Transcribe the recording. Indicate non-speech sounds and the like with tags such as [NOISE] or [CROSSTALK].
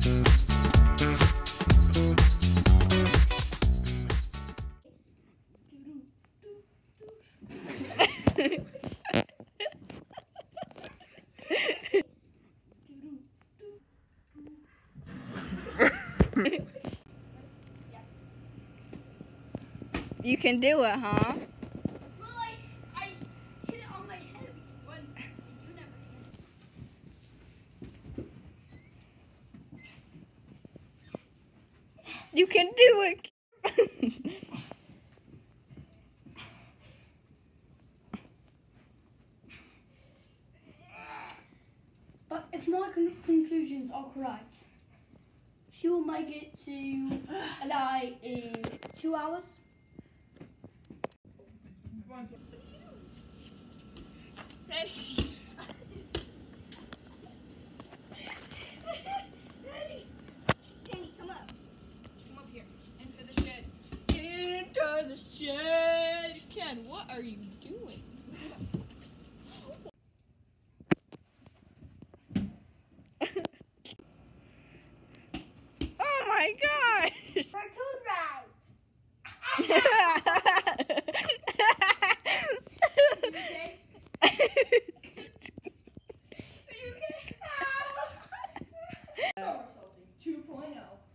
you can do it, huh? You can do it. But if my con- conclusions are correct, she will make it to LA in two hours. Danny, Ken, what are you doing? oh my gosh! Cartoon ride! [LAUGHS] Somersaulting 2.0.